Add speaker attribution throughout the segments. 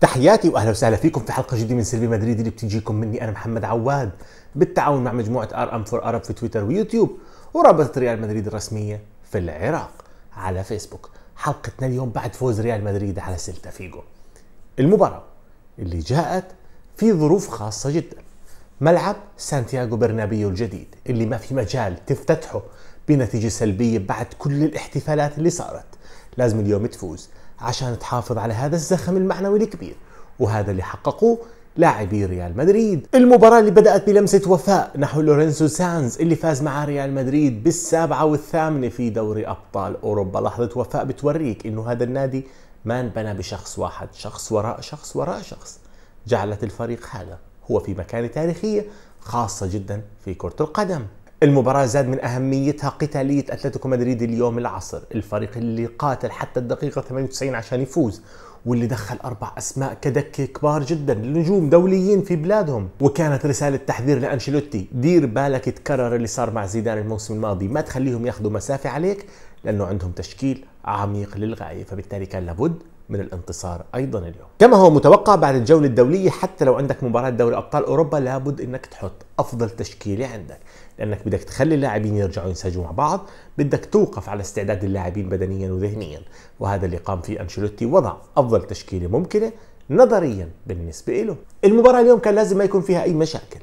Speaker 1: تحياتي وأهلا وسهلا فيكم في حلقة جديدة من سلبي مدريد اللي بتجيكم مني أنا محمد عواد بالتعاون مع مجموعة ار ام فور ارب في تويتر ويوتيوب ورابطة ريال مدريد الرسمية في العراق على فيسبوك. حلقتنا اليوم بعد فوز ريال مدريد على سيلتا فيجو. المباراة اللي جاءت في ظروف خاصة جدا. ملعب سانتياغو برنابيو الجديد اللي ما في مجال تفتتحه بنتيجة سلبية بعد كل الاحتفالات اللي صارت. لازم اليوم تفوز. عشان تحافظ على هذا الزخم المعنوي الكبير. وهذا اللي حققوه لاعبي ريال مدريد. المباراة اللي بدأت بلمسة وفاء نحو لورينزو سانز اللي فاز مع ريال مدريد بالسابعة والثامنة في دوري أبطال أوروبا. لحظة وفاء بتوريك إنه هذا النادي ما انبنى بشخص واحد شخص وراء شخص وراء شخص. جعلت الفريق هذا هو في مكانة تاريخية خاصة جدا في كرة القدم. المباراة زاد من أهميتها قتالية أتلتيكو مدريد اليوم العصر. الفريق اللي قاتل حتى الدقيقة 98 عشان يفوز واللي دخل أربع أسماء كدكة كبار جدا نجوم دوليين في بلادهم. وكانت رسالة تحذير لأنشيلوتي دير بالك يتكرر اللي صار مع زيدان الموسم الماضي ما تخليهم ياخذوا مسافة عليك لأنه عندهم تشكيل عميق للغاية. فبالتالي كان لابد من الانتصار أيضا اليوم. كما هو متوقع بعد الجولة الدولية حتى لو عندك مباراة دوري أبطال أوروبا لابد إنك تحط أفضل تشكيلة عندك. لأنك بدك تخلي اللاعبين يرجعوا ينسجموا مع بعض بدك توقف على استعداد اللاعبين بدنيا وذهنيا. وهذا اللي قام فيه أنشيلوتي وضع أفضل تشكيلة ممكنة نظريا بالنسبة له. المباراة اليوم كان لازم ما يكون فيها أي مشاكل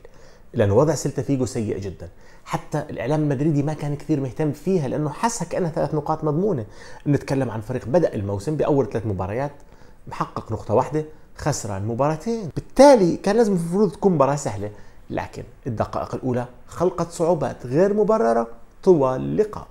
Speaker 1: لأنه وضع سيلتا فيجو سيء جدا. حتى الإعلام المدريدي ما كان كثير مهتم فيها لأنه حسها كانها ثلاث نقاط مضمونة. نتكلم عن فريق بدأ الموسم بأول ثلاث مباريات محقق نقطة واحدة خسران مباراتين. بالتالي كان لازم المفروض تكون مباراة سهلة. لكن الدقائق الأولى خلقت صعوبات غير مبررة طوال اللقاء.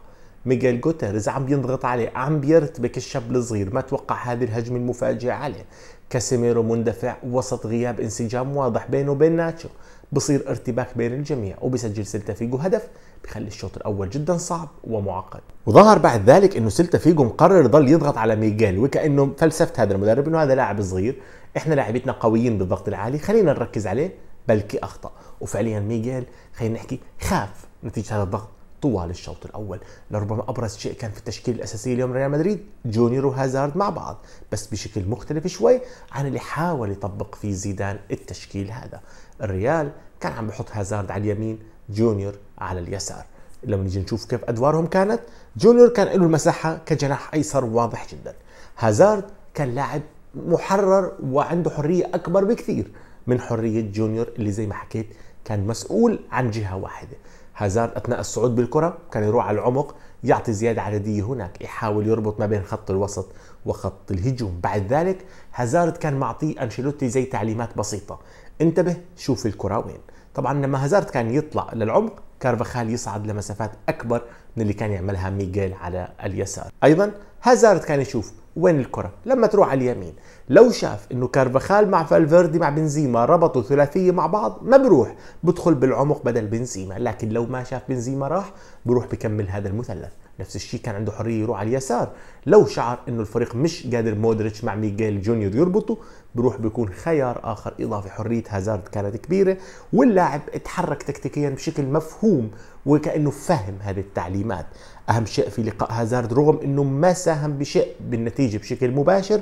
Speaker 1: ميغيل جوتيرز عم بينضغط عليه عم بيرتبك الشاب الصغير ما توقع هذه الهجمة المفاجئة عليه. كاسيميرو مندفع وسط غياب انسجام واضح بينه وبين ناتشو. بصير ارتباك بين الجميع وبسجل سيلتا فيجو هدف بخلي الشوط الأول جدا صعب ومعقد. وظهر بعد ذلك إنه سيلتا فيجو مقرر يضل يضغط على ميغيل وكأنه فلسفة هذا المدرب إنه هذا لاعب صغير. إحنا لاعبتنا قويين بالضغط العالي خلينا نركز عليه بلكي أخطأ. وفعليا ميغيل خلينا نحكي خاف نتيجة هذا الضغط طوال الشوط الأول. لربما أبرز شيء كان في التشكيل الأساسي اليوم ريال مدريد جونيور وهازارد مع بعض بس بشكل مختلف شوي عن اللي حاول يطبق فيه زيدان التشكيل هذا. الريال كان عم بحط هازارد على اليمين جونيور على اليسار. لما نيجي نشوف كيف أدوارهم كانت جونيور كان له المساحة كجناح أيسر واضح جدا. هازارد كان لاعب محرر وعنده حرية أكبر بكثير. من حرية جونيور اللي زي ما حكيت كان مسؤول عن جهة واحدة. هازارد أثناء الصعود بالكرة كان يروح على العمق يعطي زيادة عدديه هناك يحاول يربط ما بين خط الوسط وخط الهجوم. بعد ذلك هازارد كان معطيه أنشيلوتي زي تعليمات بسيطة. انتبه شوف الكرة وين. طبعا لما هازارد كان يطلع للعمق كارفاخال يصعد لمسافات أكبر من اللي كان يعملها ميغيل على اليسار. أيضا هازارد كان يشوف وين الكرة؟ لما تروح على اليمين. لو شاف إنه كارفاخال مع فالفيردي مع بنزيما ربطوا ثلاثية مع بعض ما بروح. بدخل بالعمق بدل بنزيما. لكن لو ما شاف بنزيما راح بروح بكمل هذا المثلث. نفس الشيء كان عنده حرية يروح على اليسار. لو شعر إنه الفريق مش قادر مودريتش مع ميغيل جونيور يربطوا بروح بيكون خيار آخر اضافي حرية. هازارد كانت كبيرة واللاعب اتحرك تكتيكيا بشكل مفهوم وكأنه فهم هذه التعليمات. أهم شيء في لقاء هازارد رغم إنه ما ساهم بشيء بالنتيجة بشكل مباشر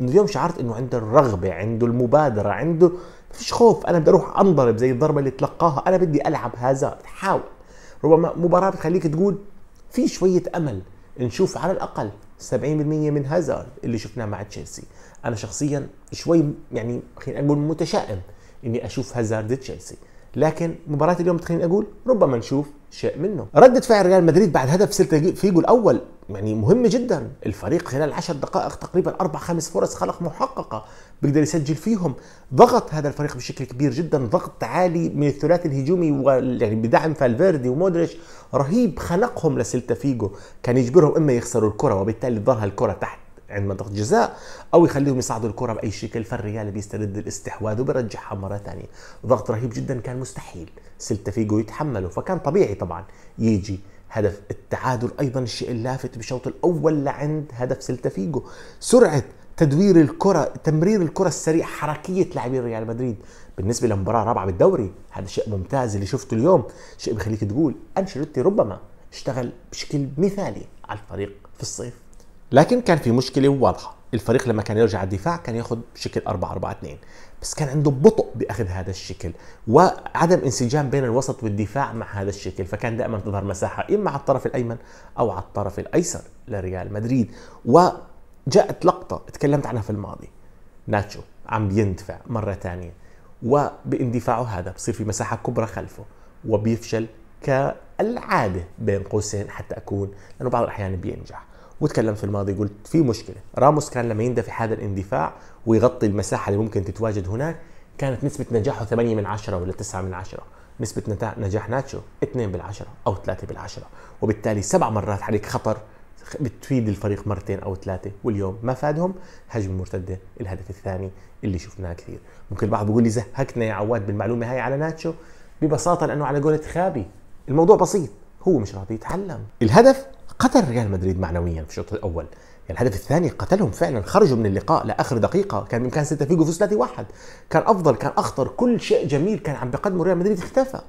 Speaker 1: إنه اليوم شعرت إنه عنده الرغبة عنده المبادرة عنده فيش خوف. أنا بدي أروح أنضرب زي الضربة اللي تلقاها أنا بدي ألعب هازارد. حاول. ربما مباراة بتخليك تقول في شوية أمل. نشوف على الأقل 70% من هازارد اللي شفناه مع تشيلسي. أنا شخصيا شوي يعني خلينا نقول متشائم إني أشوف هازارد تشيلسي. لكن مباراة اليوم خليني أقول ربما نشوف شيء منه. ردة فعل ريال مدريد بعد هدف سيلتا فيجو الأول يعني مهمة جدا. الفريق خلال عشر دقائق تقريبا أربع خمس فرص خلق محققة بيقدر يسجل فيهم. ضغط هذا الفريق بشكل كبير جدا. ضغط عالي من الثلاثي الهجومي يعني بدعم فالفيردي ومودريتش رهيب خنقهم لسيلتا فيجو. كان يجبرهم إما يخسروا الكرة وبالتالي تظل الكرة تحت عند منطقة جزاء أو يخليهم يصعدوا الكرة بأي شكل فالريال بيسترد الاستحواذ وبيرجعها مرة ثانية. ضغط رهيب جدا كان مستحيل. سيلتا فيجو يتحمله فكان طبيعي طبعا يجي هدف التعادل. أيضا الشيء اللافت بالشوط الأول لعند هدف سيلتا فيجو. سرعة تدوير الكرة تمرير الكرة السريع حركية لاعبين ريال مدريد. بالنسبة لمباراة رابعة بالدوري هذا شيء ممتاز اللي شفته اليوم. شيء بخليك تقول أنشيلوتي ربما اشتغل بشكل مثالي على الفريق في الصيف. لكن كان في مشكلة واضحة. الفريق لما كان يرجع الدفاع كان ياخذ شكل 4 4 2 بس كان عنده بطء باخذ هذا الشكل وعدم انسجام بين الوسط والدفاع مع هذا الشكل. فكان دائما تظهر مساحة إما على الطرف الأيمن أو على الطرف الأيسر لريال مدريد. وجاءت لقطة تكلمت عنها في الماضي. ناتشو عم بيندفع مرة ثانية وباندفاعه هذا بصير في مساحة كبرى خلفه وبيفشل كالعادة بين قوسين حتى أكون لأنه بعض الأحيان بينجح. وتكلمت في الماضي قلت في مشكلة. راموس كان لما يندفع هذا الاندفاع ويغطي المساحة اللي ممكن تتواجد هناك كانت نسبة نجاحه 8 من 10 ولا 9 من 10 نسبة نجاح ناتشو 2 بالعشرة أو 3 بالعشرة. وبالتالي سبع مرات عليك خطر بتفيد الفريق مرتين أو ثلاثة واليوم ما فادهم هجمة مرتدة الهدف الثاني اللي شفناه كثير. ممكن البعض بيقول لي زهقنا يا عواد بالمعلومة هاي على ناتشو؟ ببساطة لأنه على قولة خابي. الموضوع بسيط هو مش راضي يتعلم. الهدف قتل ريال مدريد معنويا في الشوط الأول. يعني الهدف الثاني قتلهم فعلا. خرجوا من اللقاء لآخر دقيقة. كان بامكان سيلتا فيجو يفوز 3 1 كان أفضل كان أخطر. كل شيء جميل كان عم بقدمه ريال مدريد اختفى.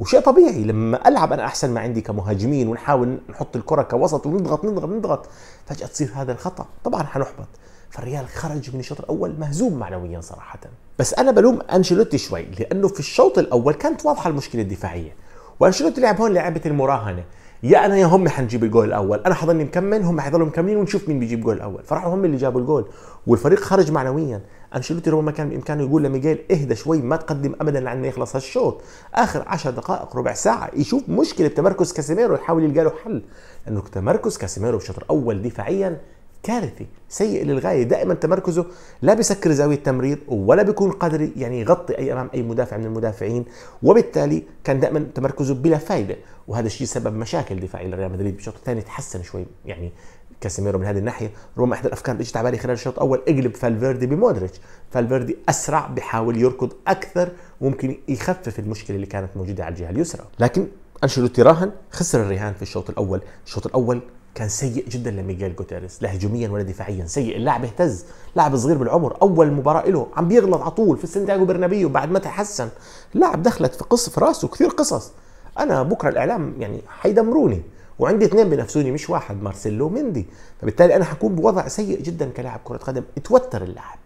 Speaker 1: وشيء طبيعي. لما ألعب أنا أحسن ما عندي كمهاجمين ونحاول نحط الكرة كوسط ونضغط نضغط نضغط. فجأة تصير هذا الخطأ. طبعا حنحبط. فالريال خرج من الشوط الأول مهزوم معنويا صراحة. بس أنا بلوم أنشيلوتي شوي لأنه في الشوط الأول كانت واضحة المشكلة الدفاعية. وأنشيلوتي لعب هون لعبة المراهنة. يا أنا يا هم حنجيب الجول الأول. أنا حضلني مكمل هم حيضلوا مكملين ونشوف مين بيجيب جول الأول. فراحوا هم اللي جابوا الجول. والفريق خرج معنويا. أنشيلوتي ربما كان بإمكانه يقول لميغيل اهدى شوي ما تقدم ابدا لعنا يخلص هالشوط. آخر 10 دقائق ربع ساعة يشوف مشكلة بتمركز كاسيميرو يحاول يلقى له حل. لأنه تمركز كاسيميرو بالشوط الأول دفاعيا كارثي سيء للغاية. دائما تمركزه لا بيسكر زاوية تمرير ولا بيكون قادر يعني يغطي أي أمام أي مدافع من المدافعين وبالتالي كان دائما تمركزه بلا فائده وهذا الشيء سبب مشاكل دفاعيه لريال مدريد بالشوط الثاني تحسن شوي يعني كاسيميرو من هذه الناحية. ربما احدى الأفكار اللي اجت على بالي خلال الشوط الأول اقلب فالفيردي بمودريتش. فالفيردي أسرع بحاول يركض أكثر ممكن يخفف المشكلة اللي كانت موجودة على الجهة اليسرى. لكن أنشيلوتي راهن خسر الرهان في الشوط الأول. الشوط الأول كان سيء جدا لميغيل جوتيريس لا هجوميا ولا دفاعيا سيء. اللاعب اهتز لاعب صغير بالعمر أول مباراة له عم بيغلط على طول في سانتياغو برنابيو بعد ما تحسن. لاعب دخلت في قصه في راسه كثير قصص. أنا بكرة الإعلام يعني حيدمروني وعندي اثنين بنفسوني مش واحد مارسيلو مندي فبالتالي أنا حكون بوضع سيء جدا كلاعب كرة قدم. اتوتر اللاعب.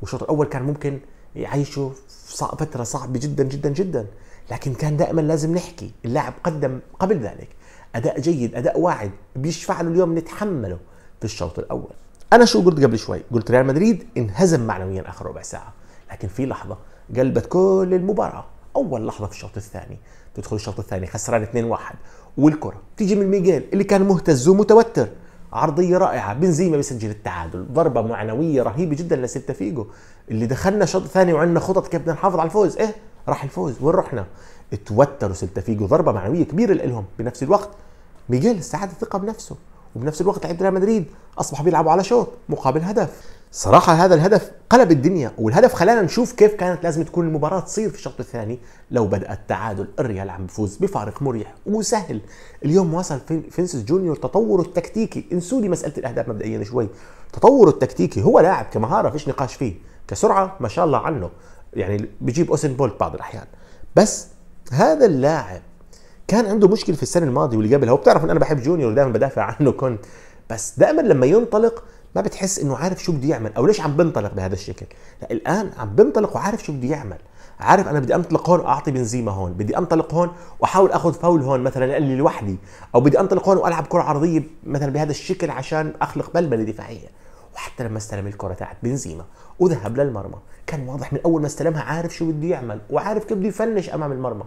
Speaker 1: والشوط الأول كان ممكن يعيشه فترة صعبة جدا جدا جدا. لكن كان دائما لازم نحكي. اللاعب قدم قبل ذلك. أداء جيد أداء واعد بيشفع له اليوم نتحمله في الشوط الأول. أنا شو قلت قبل شوي؟ قلت ريال مدريد انهزم معنويا آخر ربع ساعة لكن في لحظة قلبت كل المباراة. أول لحظة في الشوط الثاني تدخل الشوط الثاني خسران 2-1 والكرة تيجي من ميغيل اللي كان مهتز ومتوتر. عرضية رائعة بنزيما بيسجل التعادل ضربة معنوية رهيبة جدا لسيلتا فيجو اللي دخلنا الشوط الثاني وعندنا خطط كيف بدنا نحافظ على الفوز. إيه راح الفوز وين رحنا؟ توتروا سيلتا فيجو ضربة معنوية كبيرة لهم بنفس الوقت. ميغيل استعاد الثقة بنفسه وبنفس الوقت لعيبة ريال مدريد أصبحوا بيلعبوا على شوط مقابل هدف. صراحة هذا الهدف قلب الدنيا والهدف خلانا نشوف كيف كانت لازم تكون المباراة تصير في الشوط الثاني لو بدأ التعادل. الريال عم بفوز بفارق مريح وسهل. اليوم وصل فينسس جونيور تطوره التكتيكي. انسوا لي مسألة الأهداف مبدئيا شوي. تطوره التكتيكي هو لاعب كمهارة فيش نقاش فيه. كسرعة ما شاء الله عنه. يعني بيجيب أوسن بولت بعض الأحيان. بس هذا اللاعب كان عنده مشكلة في السنة الماضية واللي قبلها. وبتعرف إن أنا بحب جونيور دائما بدافع عنه كنت بس دائما لما ينطلق ما بتحس إنه عارف شو بده يعمل. أو ليش عم بنطلق بهذا الشكل؟ لا الآن عم بنطلق وعارف شو بده يعمل. عارف أنا بدي أنطلق هون وأعطي بنزيما هون بدي أنطلق هون وأحاول آخذ فاول هون مثلا لاني لوحدي أو بدي أنطلق هون وألعب كرة عرضية مثلا بهذا الشكل عشان أخلق بلبلة دفاعية. وحتى لما استلم الكرة تاعت بنزيما وذهب للمرمى. كان واضح من أول ما استلمها عارف شو بده يعمل وعارف كيف بده يفنش أمام المرمى.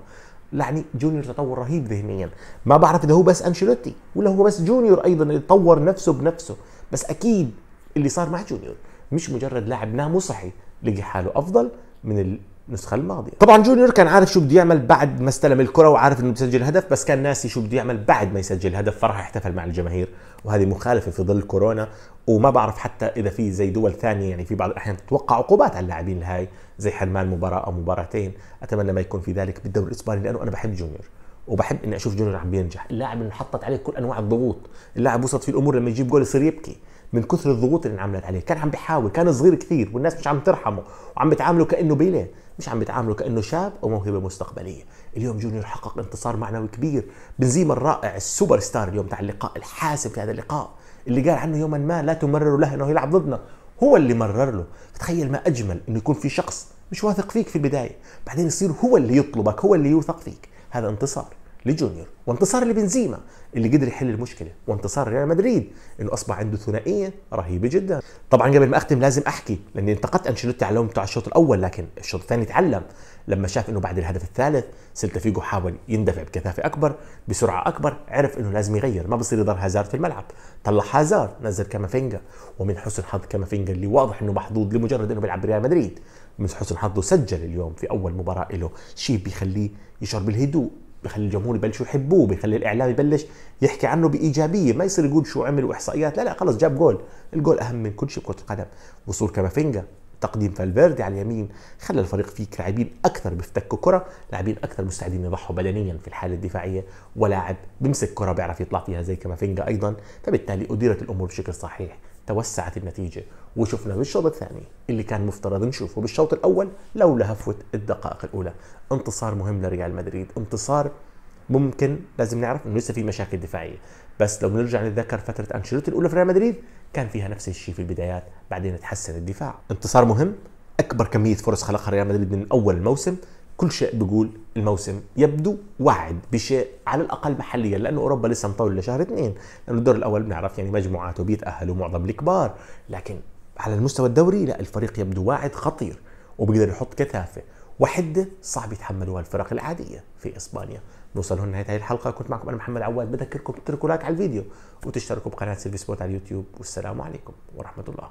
Speaker 1: يعني جونيور تطور رهيب ذهنيا. ما بعرف إذا هو بس أنشيلوتي ولا هو بس جونيور أيضا اللي طور نفسه بنفسه. بس أكيد اللي صار مع جونيور مش مجرد لاعب نام وصحي لقي حاله أفضل من النسخة الماضية. طبعا جونيور كان عارف شو بده يعمل بعد ما استلم الكرة وعارف إنه بيسجل هدف بس كان ناسي شو بده يعمل بعد ما يسجل هدف فراح يحتفل مع الجماهير وهذه مخالفة في ظل كورونا وما بعرف حتى إذا في زي دول ثانية يعني في بعض الأحيان تتوقع عقوبات على اللاعبين الهاي زي حرمان مباراة أو مباراتين. أتمنى ما يكون في ذلك بالدوري الإسباني لأنه أنا بحب جونيور وبحب إني أشوف جونيور عم بينجح. اللاعب اللي حطت عليه كل أنواع الضغوط اللاعب وصلت فيه الأمور لما يجيب جول يصير يبكي من كثر الضغوط اللي انعملت عليه. كان عم بيحاول كان صغير كثير والناس مش عم ترحمه وعم بتعامله كأنه بيليه مش عم بتعامله كأنه شاب أو موهبة مستقبلية. اليوم جونيور حقق انتصار معنوي كبير. بنزيما الرائع ال super star اليوم تاع اللقاء الحاسم في هذا اللقاء. اللي قال عنه يوما ما لا تمرر له إنه يلعب ضدنا. هو اللي مرر له. تخيل ما أجمل إنه يكون في شخص مش واثق فيك في البداية. بعدين يصير هو اللي يطلبك هو اللي يوثق فيك. هذا انتصار. لجونيور وانتصار لبنزيما اللي قدر يحل المشكلة وانتصار ريال مدريد إنه أصبح عنده ثنائية رهيبة جدا. طبعا قبل ما أختم لازم أحكي لأني انتقدت أنشيلوتي على بتاع الشوط الأول لكن الشوط الثاني تعلم. لما شاف إنه بعد الهدف الثالث سيلتا فيجو حاول يندفع بكثافة أكبر بسرعة أكبر عرف إنه لازم يغير ما بصير يضل هازارد في الملعب. طلع هازارد نزل كامافينجا ومن حسن حظ كامافينجا اللي واضح إنه محظوظ لمجرد إنه بيلعب بريال مدريد من حسن حظه سجل اليوم في أول مباراة له. شيء بيخليه يشعر بالهدوء. بخلي الجمهور يبلشوا يحبوه بخلي الإعلام يبلش يحكي عنه بإيجابية ما يصير يقول شو عمل واحصائيات لا لا خلص جاب جول. الجول أهم من كل شيء بكره القدم. وصول كامافينجا تقديم فالفيردي على اليمين خلى الفريق فيه لاعبين أكثر بيفتكوا كرة لاعبين أكثر مستعدين يضحوا بدنيا في الحالة الدفاعية ولاعب بيمسك كرة بيعرف يطلع فيها زي كامافينجا أيضا. فبالتالي أديرت الأمور بشكل صحيح. توسعت النتيجة. وشفنا بالشوط الثاني اللي كان مفترض نشوفه بالشوط الأول لولا هفوة الدقائق الأولى. انتصار مهم لريال مدريد انتصار ممكن لازم نعرف إنه لسه في مشاكل دفاعية. بس لو نرجع نتذكر فترة أنشيلوتي الأولى في ريال مدريد كان فيها نفس الشيء في البدايات بعدين تحسن الدفاع. انتصار مهم أكبر كمية فرص خلقها ريال مدريد من أول الموسم. كل شيء بيقول الموسم يبدو واعد بشيء على الأقل محليا لأنه أوروبا لسه مطول لشهر اثنين لأنه الدور الأول بنعرف يعني مجموعاته بيتأهلوا معظم الكبار لكن على المستوى الدوري لا الفريق يبدو واعد خطير وبيقدر يحط كثافة وحدة صعب يتحملوها الفرق العادية في إسبانيا. نوصل هون نهايه هذه الحلقة. كنت معكم أنا محمد عواد بذكركم تتركوا like على الفيديو وتشتركوا بقناة سيلفي سبورت على اليوتيوب والسلام عليكم ورحمة الله.